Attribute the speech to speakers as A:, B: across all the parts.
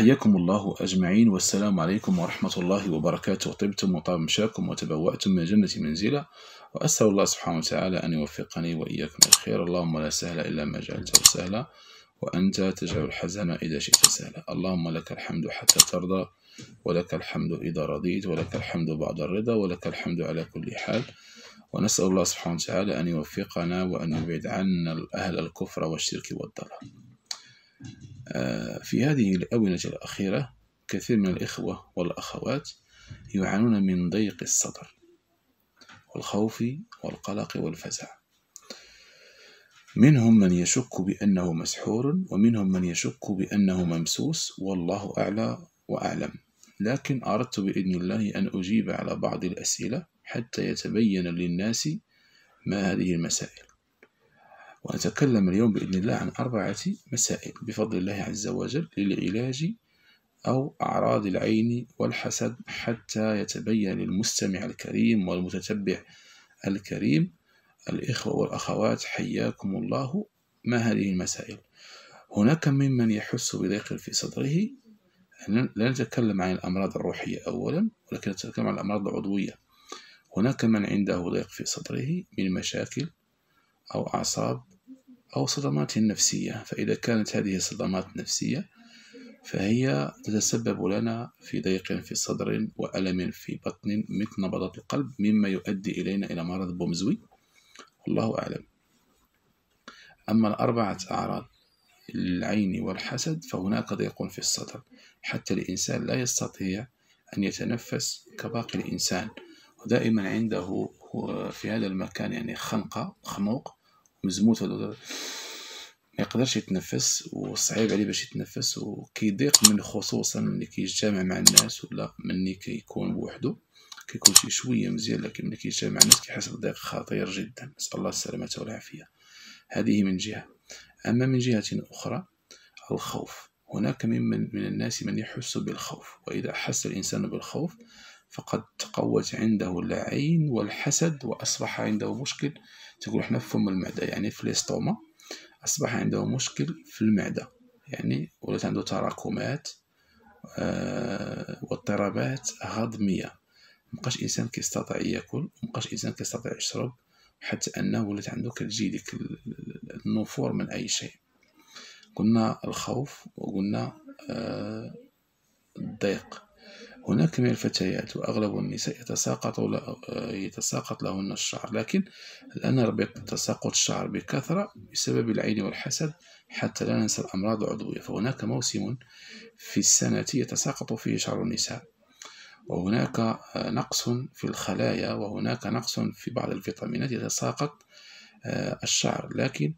A: حياكم الله أجمعين والسلام عليكم ورحمة الله وبركاته. طبتم وطاب مشاكم وتبوأتم من جنة منزلا وأسأل الله سبحانه وتعالى أن يوفقني وإياكم الخير اللهم لا سهل إلا ما جعلته سهلا وأنت تجعل الحزن إذا شئت سهلا. اللهم لك الحمد حتى ترضى ولك الحمد إذا رضيت ولك الحمد بعد الرضا ولك الحمد على كل حال. ونسأل الله سبحانه وتعالى أن يوفقنا وأن يبعد عنا أهل الكفر والشرك والضلال. في هذه الأونة الأخيرة كثير من الإخوة والأخوات يعانون من ضيق الصدر والخوف والقلق والفزع. منهم من يشك بأنه مسحور ومنهم من يشك بأنه ممسوس والله أعلى وأعلم. لكن أردت بإذن الله أن أجيب على بعض الأسئلة حتى يتبين للناس ما هذه المسائل. ونتكلم اليوم بإذن الله عن أربعة مسائل بفضل الله عز وجل للعلاج أو أعراض العين والحسد حتى يتبين للمستمع الكريم والمتتبع الكريم. الإخوة والأخوات حياكم الله. ما هذه المسائل؟ هناك ممن يحس بضيق في صدره. لا نتكلم عن الأمراض الروحية أولا ولكن نتكلم عن الأمراض العضوية. هناك من عنده ضيق في صدره من مشاكل أو أعصاب أو صدمات نفسية. فإذا كانت هذه صدمات نفسية فهي تتسبب لنا في ضيق في صدر وألم في بطن مثل نبضات القلب مما يؤدي إلينا إلى مرض بومزوي. والله أعلم. أما الأربعة أعراض العين والحسد فهناك ضيق في الصدر. حتى الإنسان لا يستطيع أن يتنفس كباقي الإنسان. ودائما عنده في هذا المكان يعني خنقة خنوق مزموت ما يقدرش يتنفس وصعيب عليه باش يتنفس وكيضيق من خصوصا ملي كيتجامع مع الناس ولا ملي كيكون بوحدو. كيكون شي شوية مزيان لكن ملي كيتجامع مع الناس كيحس بضيق خطير جدا. نسأل الله السلامة والعافية. هذه من جهة. أما من جهة أخرى الخوف. هناك ممن من الناس من يحس بالخوف وإذا أحس الإنسان بالخوف فقد تقوت عنده العين والحسد وأصبح عنده مشكل تقول إحنا في فم المعدة يعني في الاستوما أصبح عنده مشكل في المعدة يعني ولات عنده تراكمات آه واضطرابات هضمية. مبقاش إنسان كيستطيع ياكل مبقاش إنسان كيستطيع يشرب حتى أنه ولات عنده كتجي ديك النفور من أي شيء. قلنا الخوف وقلنا آه الضيق. هناك من الفتيات وأغلب النساء يتساقط يتساقط لهن الشعر لكن الآن نرى تساقط الشعر بكثرة بسبب العين والحسد حتى لا ننسى الأمراض العضوية. فهناك موسم في السنة يتساقط فيه شعر النساء وهناك نقص في الخلايا وهناك نقص في بعض الفيتامينات يتساقط آه، الشعر. لكن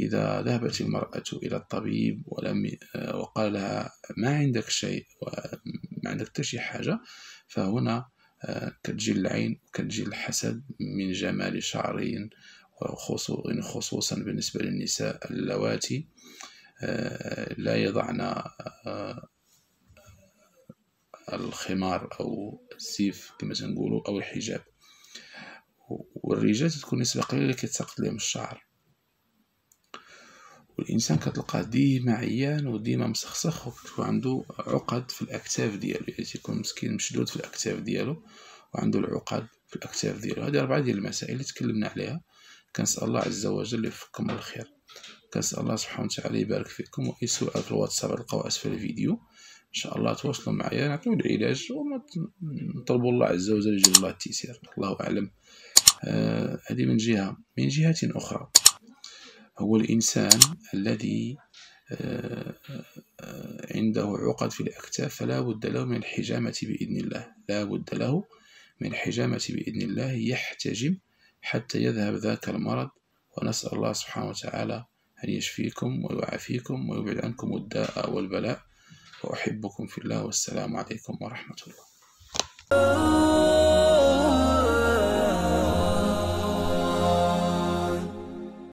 A: إذا ذهبت المرأة إلى الطبيب ولم وقال لها ما عندك شيء وما عندك حتى شي حاجة. فهنا آه، كتجي العين وكتجي الحسد من جمال شعرهن خصوصا بالنسبة للنساء اللواتي. آه، لا يضعن آه، الخمار أو السيف كما تنقولوا أو الحجاب. والرجال تكون نسبة قليلة كيتساقط لهم الشعر. والإنسان كتلقاه ديما عيان وديما مسخسخ وكتكون عنده عقد في الأكتاف ديالو. يعني تيكون مسكين مشدود في الأكتاف ديالو وعنده العقد في الأكتاف ديالو. هذه أربعة ديال المسائل اللي تكلمنا عليها. كنسأل الله عز وجل يوفقكم الخير كنسأل الله سبحانه وتعالى يبارك فيكم. وأي سؤال في الواتساب تلقاو أسفل الفيديو. إن شاء الله تواصلوا معايا. نعطيو العلاج وما نطلبوا الله عز وجل يجيب الله التيسير. الله أعلم. آه هذه من جهة من جهة أخرى. هو الإنسان الذي آه، آه، عنده عقد في الأكتاف فلا بد له من الحجامة بإذن الله. لا بد له من الحجامة بإذن الله يحتجم حتى يذهب ذاك المرض ونسأل الله سبحانه وتعالى أن يشفيكم ويعافيكم ويبعد عنكم الداء والبلاء. وأحبكم في الله والسلام عليكم ورحمة الله.